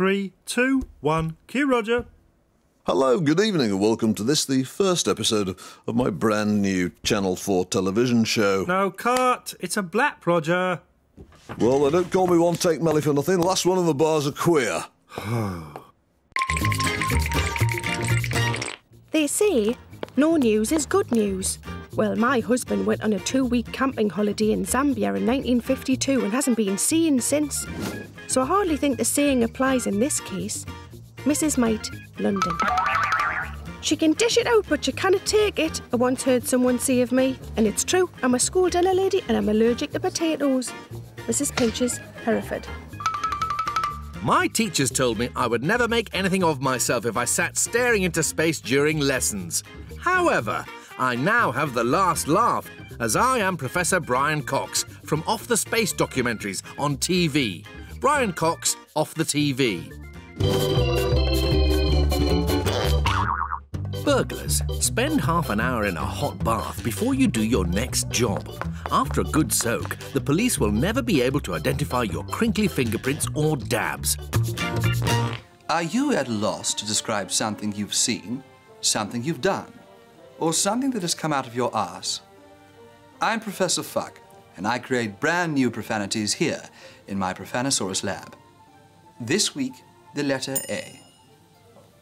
Three, two, one. Cue, Roger. Hello, good evening, and welcome to this, the first episode of, of my brand new Channel 4 television show. No, cut. It's a blap, Roger. Well, they don't call me one take Mellie for nothing. Last one of the bars are queer. They say no news is good news. Well, my husband went on a two week camping holiday in Zambia in 1952 and hasn't been seen since. So I hardly think the saying applies in this case. Mrs. Might, London. She can dish it out, but she cannot take it. I once heard someone say of me, and it's true, I'm a school dinner lady and I'm allergic to potatoes. Mrs. Pinches, Hereford. My teachers told me I would never make anything of myself if I sat staring into space during lessons. However, I now have the last laugh, as I am Professor Brian Cox from Off the Space documentaries on TV. Brian Cox, Off the TV. Burglars, spend half an hour in a hot bath before you do your next job. After a good soak, the police will never be able to identify your crinkly fingerprints or dabs. Are you at a loss to describe something you've seen, something you've done, or something that has come out of your arse? I'm Professor Fuck, and I create brand new profanities here in my Profanisaurus lab. This week, the letter A.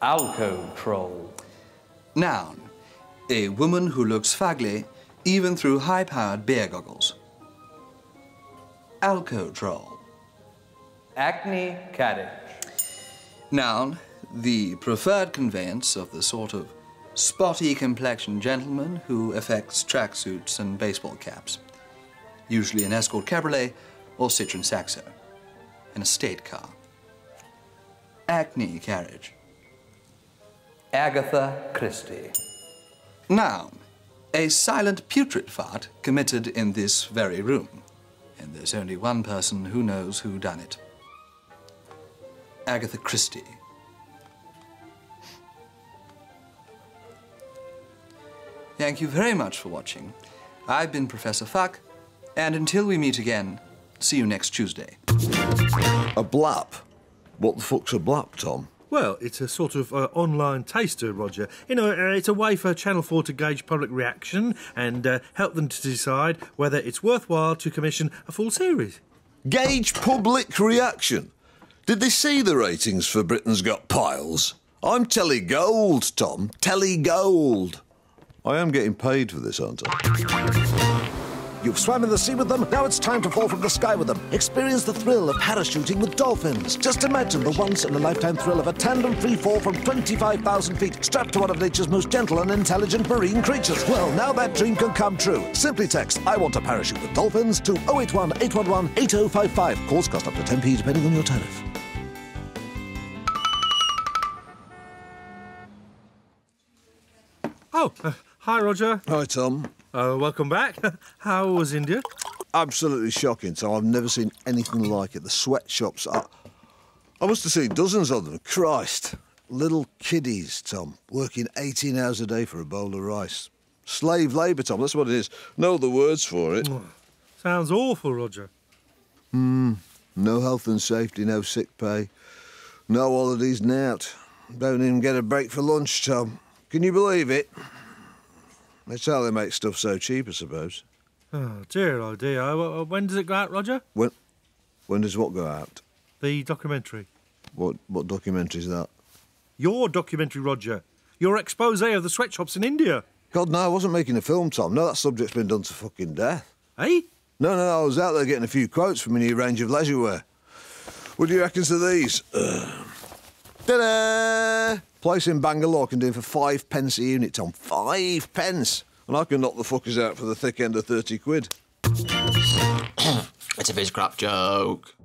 Alco troll. Noun, a woman who looks fugly even through high-powered beer goggles. Alco troll. Acne carriage. Noun, the preferred conveyance of the sort of spotty complexioned gentleman who affects tracksuits and baseball caps, usually an escort cabriolet or Citroen Saxo, an estate car. Acne carriage. Agatha Christie. Noun, a silent putrid fart committed in this very room. And there's only one person who knows who done it. Agatha Christie. Thank you very much for watching. I've been Professor Fuck, and until we meet again, see you next Tuesday. A blap? What the fuck's a blap, Tom? Well, it's a sort of uh, online taster, Roger. You know, uh, it's a way for Channel 4 to gauge public reaction and uh, help them to decide whether it's worthwhile to commission a full series. Gauge public reaction. Did they see the ratings for Britain's Got Piles? I'm telly gold, Tom. Telly gold. I am getting paid for this, aren't I? You've swam in the sea with them, now it's time to fall from the sky with them. Experience the thrill of parachuting with dolphins. Just imagine the once in a lifetime thrill of a tandem free fall from 25,000 feet, strapped to one of nature's most gentle and intelligent marine creatures. Well, now that dream can come true. Simply text I want a parachute with dolphins to 081 811 8055. Calls cost up to 10p depending on your tariff. Oh, uh, hi, Roger. Hi, Tom. Uh, welcome back. How was India? Absolutely shocking, So I've never seen anything like it. The sweatshops. I, I must have seen dozens of them. Christ. Little kiddies, Tom, working 18 hours a day for a bowl of rice. Slave labour, Tom, that's what it is. No other words for it. Sounds awful, Roger. Hmm. No health and safety, no sick pay. No holidays, nout. Don't even get a break for lunch, Tom. Can you believe it? That's how they make stuff so cheap, I suppose. Oh, dear, oh, dear. Uh, When does it go out, Roger? When, when does what go out? The documentary. What, what documentary is that? Your documentary, Roger. Your expose of the sweatshops in India. God, no, I wasn't making a film, Tom. No, that subject's been done to fucking death. Eh? No, no, I was out there getting a few quotes from a new range of leisure wear. What do you reckon to these? Uh, ta-da! Place in Bangalore can do for five pence a unit, Tom. Five pence! And I can knock the fuckers out for the thick end of 30 quid. It's a fish crap joke.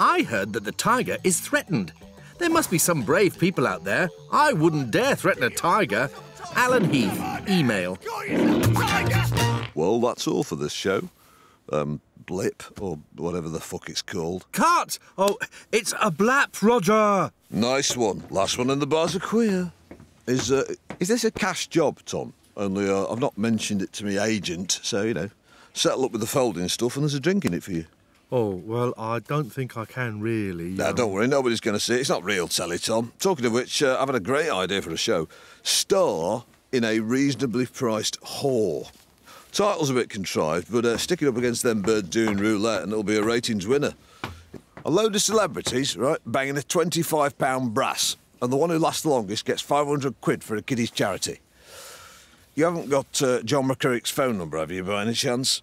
I heard that the tiger is threatened. There must be some brave people out there. I wouldn't dare threaten a tiger. Alan Heath, email. Well, that's all for this show. Um, Blip, or whatever the fuck it's called. Cut! Oh, it's a blap, Roger. Nice one. Last one in the bars are queer. Is uh, is this a cash job, Tom? Only uh, I've not mentioned it to me agent, so you know, settle up with the folding stuff, and there's a drink in it for you. Oh, well, I don't think I can really. Now, um, don't worry, nobody's going to see it. It's not real telly, Tom. Talking of which, uh, I've had a great idea for a show. Star in a reasonably priced whore. Title's a bit contrived, but uh, stick it up against them bird doing roulette and it'll be a ratings winner. A load of celebrities, right, banging a £25 brass, and the one who lasts the longest gets 500 quid for a kiddies charity. You haven't got uh, John McCririck's phone number, have you, by any chance?